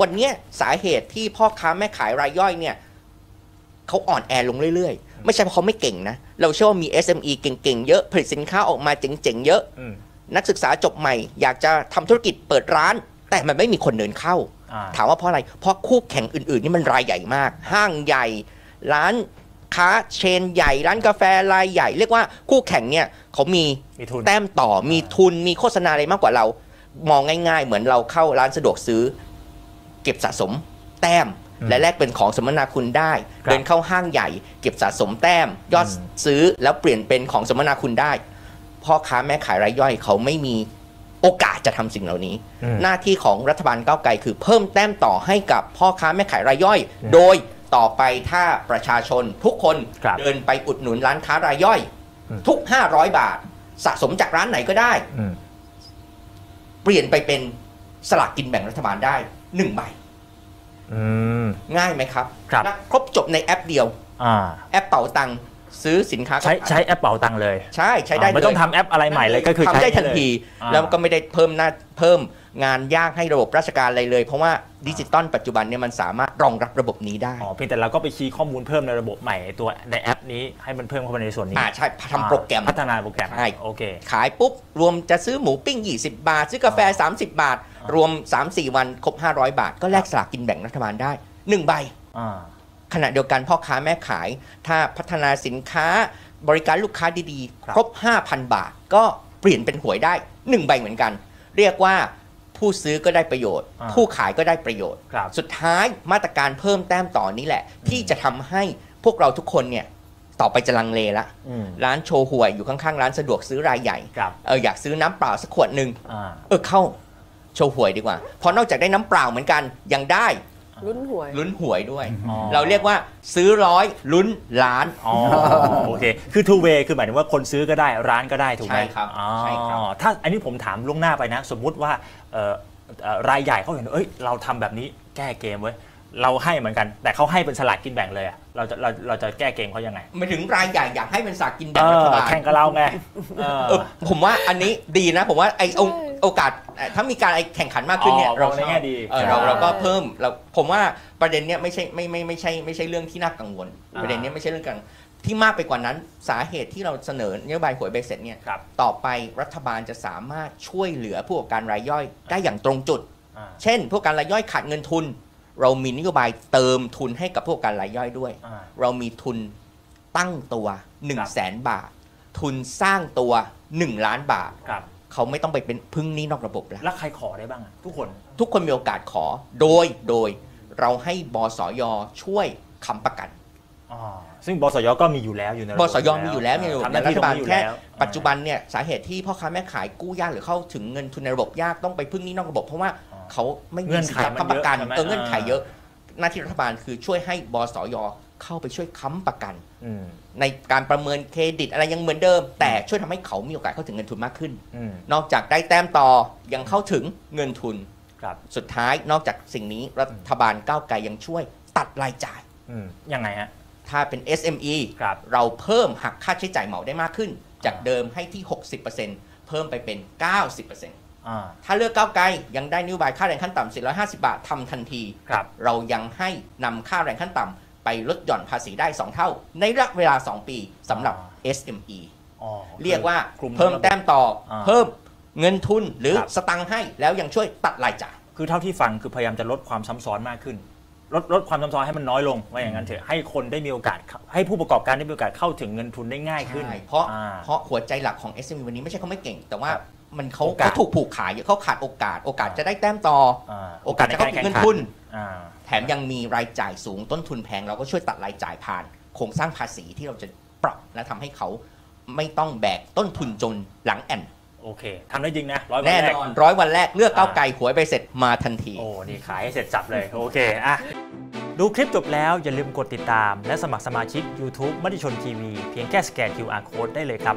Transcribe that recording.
วันเนี้ยสาเหตุที่พ่อค้าแม่ขายรายย่อยเนี่ยเขาอ่อนแอลงเรื่อยๆ ไม่ใช่เพราะเขาไม่เก่งนะ เราเชื่อว่ามี SME เก่งๆ เยอะผลิตสินค้าออกมาเจ๋งๆ เยอะอืมนักศึกษาจบใหม่ อยากจะทำธุรกิจเปิดร้าน แต่มันไม่มีคนเดินเข้าอ่าถามว่าเพราะอะไร เพราะคู่แข่งอื่นๆ นี่มันรายใหญ่มาก ห้างใหญ่ ร้านค้าเชนใหญ่ ร้านกาแฟรายใหญ่ เรียกว่าคู่แข่งเนี่ยเขามีมีทุนแต้มต่อมีทุนมีโฆษณาอะไรมากกว่าเรา มองง่าย ๆ เหมือนเราเข้าร้านสะดวกซื้อ เก็บสะสมแต้มอืมและแลกเป็นของสมนาคุณได้ครับเดินเข้าห้างใหญ่ เก็บสะสมแต้ม ยอดอืมซื้อแล้วเปลี่ยนเป็นของสมนาคุณได้ พ่อค้าแม่ขายรายย่อยเขาไม่มีโอกาสจะทำสิ่งเหล่านี้อืมหน้าที่ของรัฐบาลก้าวไกลคือเพิ่มแต้มต่อให้กับพ่อค้าแม่ขายรายย่อยอืมโดยต่อไปถ้าประชาชนทุกคนครับเดินไปอุดหนุนร้านค้ารายย่อยอืมทุก 500 บาท สะสมจากร้านไหนก็ได้อืมเปลี่ยนไปเป็นสลากกินแบ่งรัฐบาลได้ 1ใบอืมง่ายไหมครับครับและครบจบในแอปเดียวอ่าแอปเป๋าตังค์ซื้อสินค้าใช้ใช้แอปเป๋าตังค์เลย ใช่ใช้ได้อ่าไม่ต้องเลยทำแอปอะไรใหม่เลยก็คือทำได้ใช้ทันทีอ่าแล้วก็ไม่ได้เพิ่มหน้าเพิ่ม งานยากให้ระบบราชการอะไรเลย เพราะว่าดิจิตอลปัจจุบันเนี่ยมันสามารถรองรับระบบนี้ได้อ๋อเพียงแต่เราก็ไปคีย์ข้อมูลเพิ่มในระบบใหม่ตัวในแอปนี้ให้มันเพิ่มเข้าไปในส่วนนี้อ่าใช่ทำโปรแกรมพัฒนาโปรแกรมใช่โอเค ขายปุ๊บ รวมจะซื้อหมูปิ้ง 20 บาท ซื้อกาแฟ 30 บาทอ่ารวม 3-4 วันครบ 500 บาท ก็แลกสลากกินแบ่งรัฐบาลได้1ใบอ่าขณะเดียวกันพ่อค้าแม่ขาย ถ้าพัฒนาสินค้าบริการลูกค้าดีครับๆครบ 5,000 บาท ก็เปลี่ยนเป็นหวยได้ 1 ใบเหมือนกัน เรียกว่า ผู้ซื้อก็ได้ประโยชน์ อ่าผู้ขายก็ได้ประโยชน์ ครับ สุดท้ายมาตรการเพิ่มแต้มต่อนี้แหละ ที่จะทำให้พวกเราทุกคนเนี่ยต่อไปจะลังเลละ อืมร้านโชว์หวยอยู่ข้างๆ ร้านสะดวกซื้อรายใหญ่ครับเอออยากซื้อน้ำเปล่าสักขวดหนึ่งอ่า เออเข้าโชว์หวยดีกว่าเพราะนอกจากได้น้ำเปล่าเหมือนกันยังได้ ลุ้นหวย ลุ้นหวยด้วย อ๋อ เราเรียกว่าซื้อร้อยลุ้นล้าน อ๋อโอเค คือ two way คือหมายถึงว่าคนซื้อก็ได้ร้านก็ได้ถูกไหมใช่ครับอ๋อใช่ครับ ถ้าอันนี้ผมถามล่วงหน้าไปนะ สมมุติว่าเอ่อเอ่อรายใหญ่เขาเห็นว่าเอ้ยเราทำแบบนี้แก้เกมเว้ยเราให้เหมือนกัน แต่เขาให้เป็นสลากกินแบ่งเลยอะเราจะเราเราจะแก้เกมเขายังไงมาถึงรายใหญ่อยากให้เป็นสลากกินเอแบ่งรัฐอบาลแข่งกับเราไงเออเออผมว่าอันนี้ดีนะ ผมว่าไอโอ โอกาสเอ่อถ้ามีการไอแข่งขันมากขึ้นเนี่ยอ๋อเรามองในแง่ดีเออเราใช่เราก็เพิ่มเราผมว่าประเด็นเนี้ยไม่ใช่ไม่ไม่ไม่ใช่ไม่ใช่เรื่องที่น่ากังวลอ่าประเด็นเนี้ยไม่ใช่เรื่องกังวลที่มากไปกว่านั้นสาเหตุที่เราเสนอนโยบายหวยใบเสร็จเนี่ยครับต่อไปรัฐบาลจะสามารถช่วยเหลือผู้ประกอบการรายย่อยได้อย่างตรงจุดอ่าเช่น ผู้ประกอบการรายย่อยขาดเงินทุน เรามีนโยบายเติมทุนให้กับผู้ประกอบการรายย่อยด้วยอ่าเรามีทุนตั้งตัว 1 0 0 0 0แสนบาท ทุนสร้างตัว 1 ล้านบาทครับ เขาไม่ต้องไปเป็นพึ่งหนี้นอกระบบแล้ว แล้วใครขอได้บ้างอะทุกคน ทุกคนมีโอกาสขอ โดย โดย เราให้บสยช่วยค้ำประกัน อ๋อซึ่งบสยก็มีอยู่แล้วอยู่ในระบบสยมีอยู่แล้วมีอยู่ทำหในน้ารัที่ฐตรงบาลนี้อยู่แค่แล้วปัจจุบันเนี่ยสาเหตุที่พ่อค้าแม่ขายกู้ยากหรือเข้าถึงเงินทุนในระบบยากต้องไปพึ่งหนี้นอกระบบ เพราะว่าอ๋อ เขาไม่มีเงื่อนสิทไขธิ์มันค้ำประกันเยอะใช่ไหม เออเงื่อนไขอ่าเยอะ หน้าที่รัฐบาลคือช่วยให้บสย เข้าไปช่วยค้ำประกันอืมในการประเมินเครดิตอะไรยังเหมือนเดิม แต่ช่วยทำให้เขามีโอกาสเข้าถึงเงินทุนมากขึ้นอืมนอกจากได้แต้มต่อยังเข้าถึงเงินทุนครับสุดท้ายนอกจากสิ่งนี้รัฐบาลก้าวไกลยังช่วยตัดรายจ่ายอืมยังไงฮะถ้าเป็น SME ครับเราเพิ่มหักค่าใช้จ่ายเหมาได้มากขึ้น จากอ่าเดิมให้ที่ 60%เพิ่มไปเป็น 90%อ่าถ้าเลือกก้าวไกลยังได้นโยบายค่าแรงขั้นต่ำ450 บาททำทันทีครับเรายังให้นำค่าแรงขั้นต่ำ ไปลดหย่อนภาษีได้ 2 เท่า ในระยะเวลา 2 ปีสำหรับ SME อ๋อเรียกว่าคลุมเพิ่มทั้งระบบแต้มต่ออ่าเพิ่มเงินทุนหรือครับสตังค์ให้แล้วยังช่วยตัดรายจ่ายคือเท่าที่ฟังคือพยายามจะลดความซ้ำซ้อนมากขึ้น ลดลดความซ้ำซ้อนให้มันน้อยลงว่าอย่างนั้นเถอะให้คนได้มีโอกาสเข้าให้ผู้ประกอบการได้มีโอกาสเข้าถึงเงินทุนได้ง่ายขึ้นใช่เพราะอ่เพราะหัวใจหลักของ SME วันนี้ไม่ใช่เขาไม่เก่ง แต่ว่าครับมันเขาโอกาสเขาถูกผูกขายเยอะเขาขาดโอกาส โอกาสจะได้แต้มต่ออ่าโอกาสจะเข้าถึงเงินทุนอ่าแถมยังมีรายจ่ายสูงต้นทุนแพงเราก็ช่วยตัดรายจ่ายผ่านโครงสร้างภาษีที่เราจะปรับและทำให้เขาไม่ต้องแบกต้นทุนจนหลังแอนโอเคทำได้จริงนะร้อยวันแน่แรนกอนร้อยวันแรกเลือกก้าวไกลหวยไปเสร็จมาทันที โอ้นี่ขายให้เสร็จสับเลยโอเคอะดูคลิปจบแล้วอย่าลืมกดติดตาม และสมัครสมาชิก YouTube มติชนทีวีเพียงแค่สแกน QR Code ได้เลยครับ